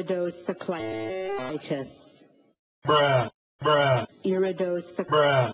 iridocyclitis. Bruh. Bruh. Iridocyclitis. Bruh.